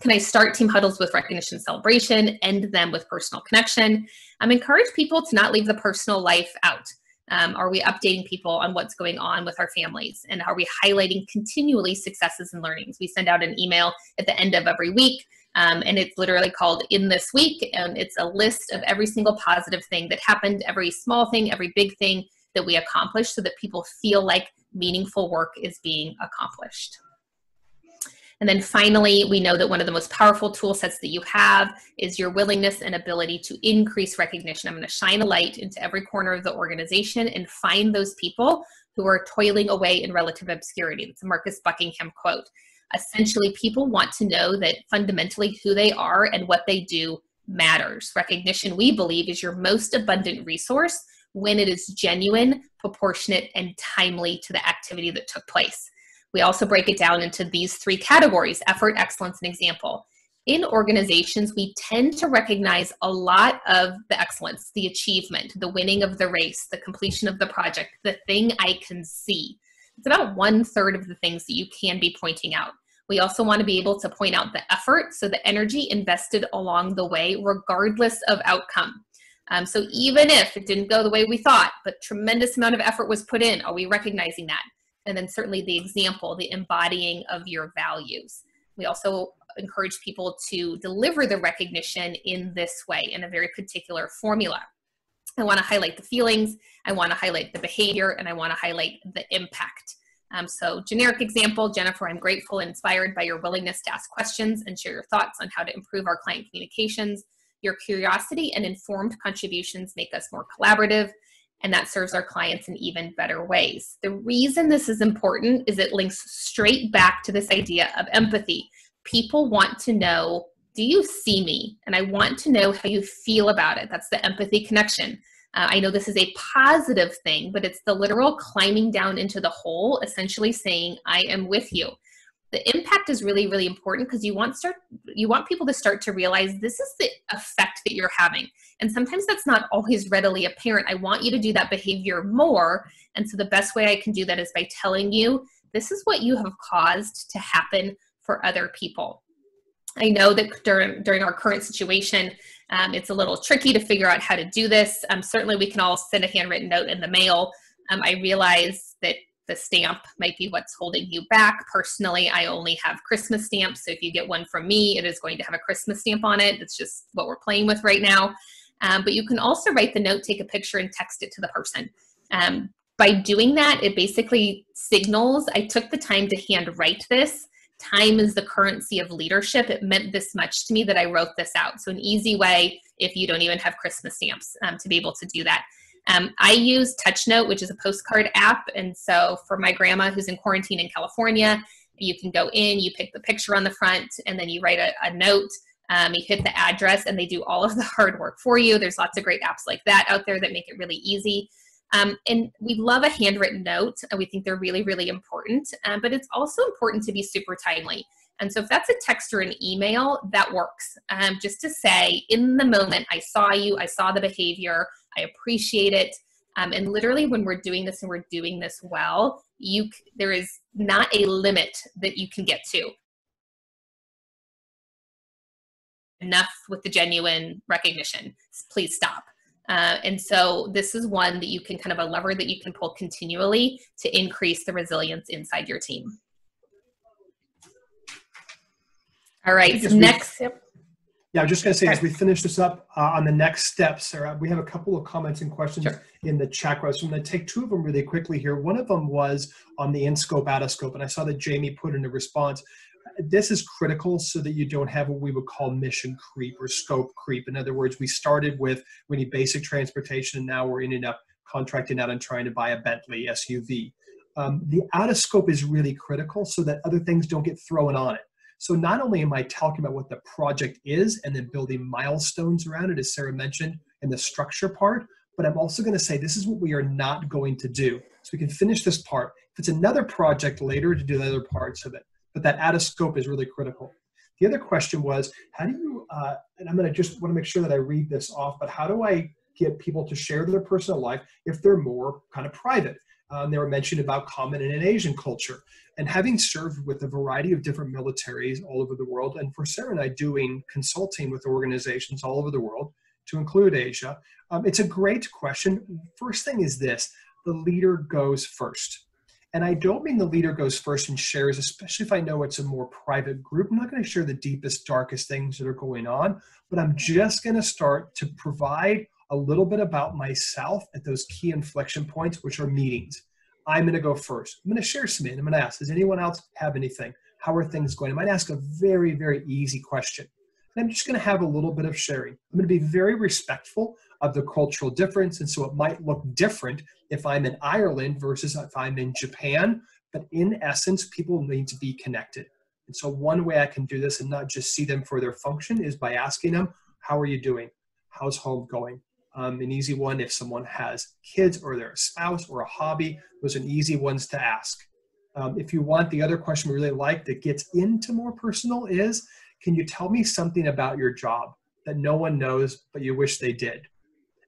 Can I start team huddles with recognition celebration, end them with personal connection? Um, encourage people to not leave the personal life out. Um, are we updating people on what's going on with our families? And are we highlighting continually successes and learnings? We send out an email at the end of every week, um, and it's literally called In This Week. And it's a list of every single positive thing that happened, every small thing, every big thing that we accomplished, so that people feel like meaningful work is being accomplished. And then finally, we know that one of the most powerful tool sets that you have is your willingness and ability to increase recognition. I'm going to shine a light into every corner of the organization and find those people who are toiling away in relative obscurity. That's a Marcus Buckingham quote. Essentially, people want to know that fundamentally who they are and what they do matters. Recognition, we believe, is your most abundant resource when it is genuine, proportionate, and timely to the activity that took place. We also break it down into these three categories effort, excellence, and example. In organizations, we tend to recognize a lot of the excellence, the achievement, the winning of the race, the completion of the project, the thing I can see. It's about one third of the things that you can be pointing out. We also want to be able to point out the effort, so the energy invested along the way, regardless of outcome. Um, so even if it didn't go the way we thought, but tremendous amount of effort was put in, are we recognizing that? And then certainly the example, the embodying of your values. We also encourage people to deliver the recognition in this way, in a very particular formula. I want to highlight the feelings, I want to highlight the behavior, and I want to highlight the impact. Um, so, generic example Jennifer, I'm grateful and inspired by your willingness to ask questions and share your thoughts on how to improve our client communications. Your curiosity and informed contributions make us more collaborative, and that serves our clients in even better ways. The reason this is important is it links straight back to this idea of empathy. People want to know do you see me? And I want to know how you feel about it. That's the empathy connection. Uh, I know this is a positive thing, but it's the literal climbing down into the hole, essentially saying, I am with you. The impact is really, really important because you want start you want people to start to realize this is the effect that you're having. And sometimes that's not always readily apparent. I want you to do that behavior more. And so the best way I can do that is by telling you this is what you have caused to happen for other people. I know that during during our current situation, um, it's a little tricky to figure out how to do this. Um, certainly, we can all send a handwritten note in the mail. Um, I realize that the stamp might be what's holding you back. Personally, I only have Christmas stamps, so if you get one from me, it is going to have a Christmas stamp on it. It's just what we're playing with right now. Um, but you can also write the note, take a picture, and text it to the person. Um, by doing that, it basically signals I took the time to hand write this time is the currency of leadership. It meant this much to me that I wrote this out. So, an easy way, if you don't even have Christmas stamps, um, to be able to do that. Um, I use TouchNote, which is a postcard app. And so, for my grandma who's in quarantine in California, you can go in, you pick the picture on the front, and then you write a, a note. Um, you hit the address, and they do all of the hard work for you. There's lots of great apps like that out there that make it really easy. Um, and we love a handwritten note. And we think they're really, really important, um, but it's also important to be super timely. And so if that's a text or an email, that works. Um, just to say, in the moment, I saw you, I saw the behavior, I appreciate it. Um, and literally, when we're doing this and we're doing this well, you there is not a limit that you can get to. Enough with the genuine recognition. Please stop. Uh, and so this is one that you can kind of a lever that you can pull continually to increase the resilience inside your team. All right, so next. Yep. Yeah, I'm just going to say, as we finish this up uh, on the next steps, Sarah, we have a couple of comments and questions sure. in the chat So I'm going to take two of them really quickly here. One of them was on the in-scope, out-of-scope, and I saw that Jamie put in a response this is critical so that you don't have what we would call mission creep or scope creep. In other words, we started with we need basic transportation, and now we're ending up contracting out and trying to buy a Bentley SUV. Um, the out of scope is really critical so that other things don't get thrown on it. So not only am I talking about what the project is and then building milestones around it, as Sarah mentioned in the structure part, but I'm also going to say this is what we are not going to do. So we can finish this part. If it's another project later to do the other parts of it but that out of scope is really critical. The other question was, how do you, uh, and I'm going to just want to make sure that I read this off, but how do I get people to share their personal life if they're more kind of private? Um, they were mentioned about common in an Asian culture. And having served with a variety of different militaries all over the world, and for Sarah and I doing consulting with organizations all over the world, to include Asia, um, it's a great question. First thing is this the leader goes first. And I don't mean the leader goes first and shares, especially if I know it's a more private group. I'm not going to share the deepest, darkest things that are going on, but I'm just going to start to provide a little bit about myself at those key inflection points, which are meetings. I'm going to go first. I'm going to share some. I'm going to ask, does anyone else have anything? How are things going? I might ask a very, very easy question. And I'm just going to have a little bit of sharing. I'm going to be very respectful of the cultural difference. And so it might look different if I'm in Ireland versus if I'm in Japan. But in essence, people need to be connected. And so one way I can do this and not just see them for their function is by asking them, how are you doing? How's home going? Um, an easy one if someone has kids or their spouse or a hobby, those are easy ones to ask. Um, if you want, the other question we really like that gets into more personal is, can you tell me something about your job that no one knows but you wish they did?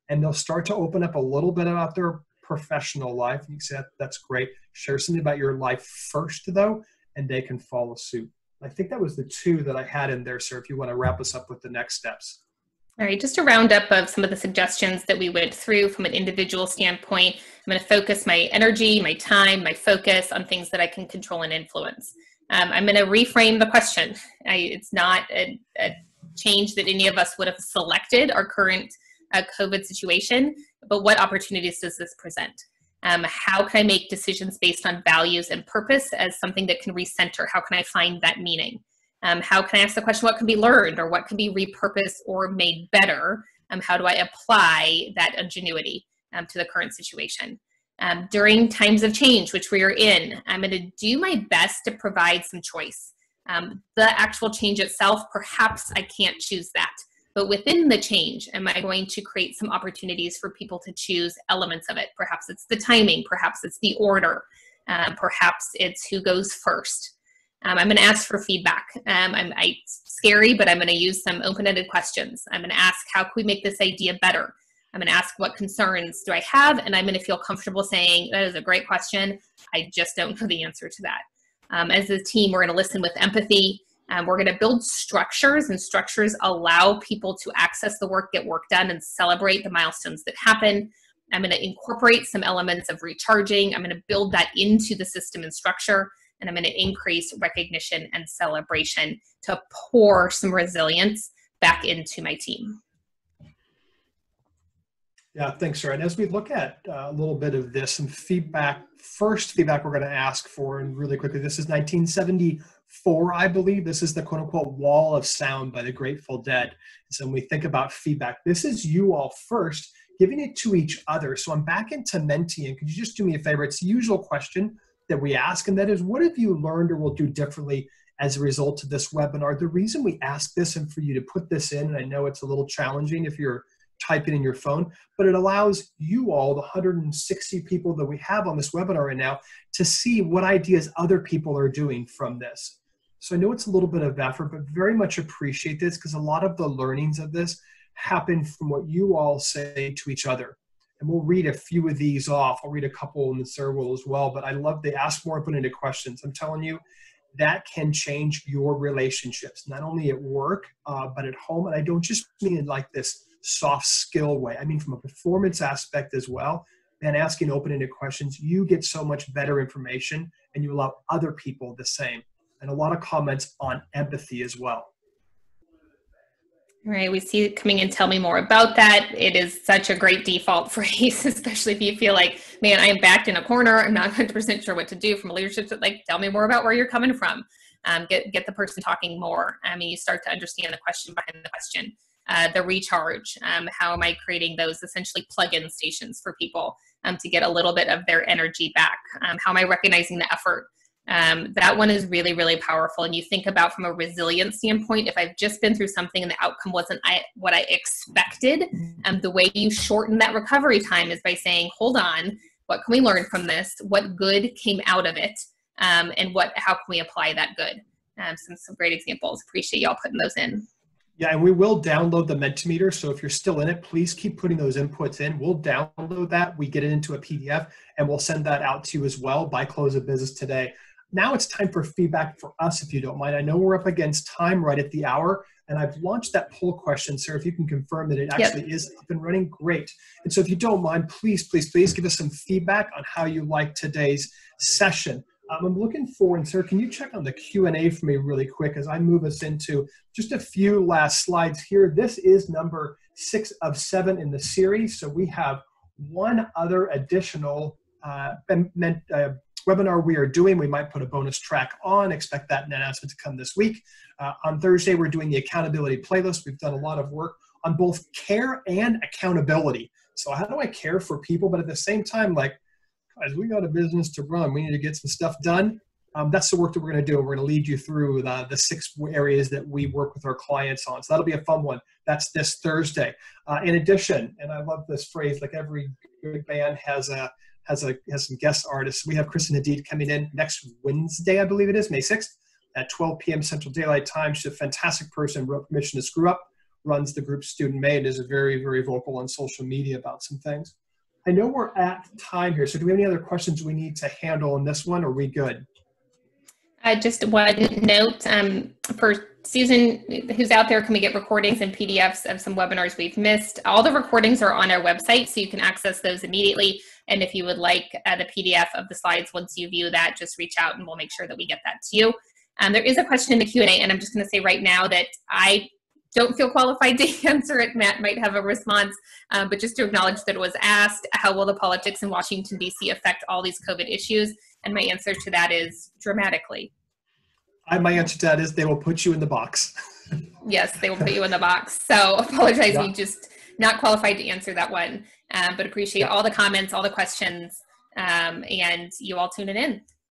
And they'll start to open up a little bit about their professional life. You say, that's great. Share something about your life first, though, and they can follow suit. I think that was the two that I had in there, sir, if you want to wrap us up with the next steps. All right, just a roundup of some of the suggestions that we went through from an individual standpoint. I'm going to focus my energy, my time, my focus on things that I can control and influence. Um, I'm going to reframe the question. I, it's not a, a, change that any of us would have selected our current uh, COVID situation, but what opportunities does this present? Um, how can I make decisions based on values and purpose as something that can recenter? How can I find that meaning? Um, how can I ask the question, what can be learned or what can be repurposed or made better? Um, how do I apply that ingenuity um, to the current situation? Um, during times of change, which we are in, I'm going to do my best to provide some choice. Um, the actual change itself, perhaps I can't choose that. But within the change, am I going to create some opportunities for people to choose elements of it? Perhaps it's the timing, perhaps it's the order, uh, perhaps it's who goes first. Um, I'm going to ask for feedback. Um, I'm I, scary, but I'm going to use some open-ended questions. I'm going to ask, how can we make this idea better? I'm going to ask, what concerns do I have? And I'm going to feel comfortable saying, that is a great question. I just don't know the answer to that. Um, as a team, we're going to listen with empathy. Um, we're going to build structures, and structures allow people to access the work, get work done, and celebrate the milestones that happen. I'm going to incorporate some elements of recharging. I'm going to build that into the system and structure and I'm going to increase recognition and celebration to pour some resilience back into my team. Yeah, thanks, sir. And as we look at uh, a little bit of this, some feedback, first feedback we're going to ask for, and really quickly, this is 1974, I believe. This is the quote unquote wall of sound by the Grateful Dead. So when we think about feedback, this is you all first giving it to each other. So I'm back into Menti, and could you just do me a favor? It's the usual question that we ask, and that is, what have you learned or will do differently as a result of this webinar? The reason we ask this and for you to put this in, and I know it's a little challenging if you're typing in your phone, but it allows you all, the 160 people that we have on this webinar right now, to see what ideas other people are doing from this. So I know it's a little bit of effort, but very much appreciate this because a lot of the learnings of this happen from what you all say to each other and we'll read a few of these off. I'll read a couple in the server as well, but I love they ask more open into questions. I'm telling you, that can change your relationships, not only at work, uh, but at home. And I don't just mean like this soft skill way, I mean from a performance aspect as well. And asking open ended questions, you get so much better information and you allow other people the same. And a lot of comments on empathy as well. Right. We see coming in. Tell me more about that. It is such a great default phrase, especially if you feel like, man, I am backed in a corner. I'm not 100% sure what to do from a leadership. Like, tell me more about where you're coming from. Um, get, get the person talking more. I mean, you start to understand the question behind the question. Uh, the recharge. Um, how am I creating those essentially plug-in stations for people um, to get a little bit of their energy back? Um, how am I recognizing the effort? Um, that one is really, really powerful. And you think about from a resilience standpoint, if I've just been through something and the outcome wasn't I, what I expected, um, the way you shorten that recovery time is by saying, hold on, what can we learn from this? What good came out of it? Um, and what, how can we apply that good? Um, some, some great examples. Appreciate y'all putting those in. Yeah, and we will download the Mentimeter. So if you're still in it, please keep putting those inputs in. We'll download that. We get it into a PDF and we'll send that out to you as well by close of business today. Now it's time for feedback for us, if you don't mind. I know we're up against time right at the hour, and I've launched that poll question, sir. If you can confirm that it actually yep. is up and running, great. And so if you don't mind, please, please, please give us some feedback on how you like today's session. Um, I'm looking forward, and sir, can you check on the Q&A for me really quick as I move us into just a few last slides here. This is number six of seven in the series, so we have one other additional uh, uh, webinar we are doing. We might put a bonus track on. Expect that announcement to come this week. Uh, on Thursday, we're doing the accountability playlist. We've done a lot of work on both care and accountability. So how do I care for people, but at the same time, like, guys, we got a business to run. We need to get some stuff done. Um, that's the work that we're going to do. We're going to lead you through the, the six areas that we work with our clients on. So that'll be a fun one. That's this Thursday. Uh, in addition, and I love this phrase, like every good band has a has a has some guest artists. We have Kristen Hadeed coming in next Wednesday, I believe it is, May 6th at 12 p.m. Central Daylight Time. She's a fantastic person, wrote Permission to Screw Up, runs the group Student Maid, is very, very vocal on social media about some things. I know we're at time here, so do we have any other questions we need to handle in this one, or are we good? Just one note um, for Susan, who's out there, can we get recordings and PDFs of some webinars we've missed? All the recordings are on our website, so you can access those immediately. And if you would like uh, the PDF of the slides once you view that, just reach out and we'll make sure that we get that to you. Um, there is a question in the Q&A, and I'm just going to say right now that I don't feel qualified to answer it. Matt might have a response, um, but just to acknowledge that it was asked, how will the politics in Washington, D.C. affect all these COVID issues? And my answer to that is dramatically. I, my answer to that is they will put you in the box. yes, they will put you in the box. So apologize, yeah. just not qualified to answer that one, um, but appreciate yeah. all the comments, all the questions, um, and you all tuning in.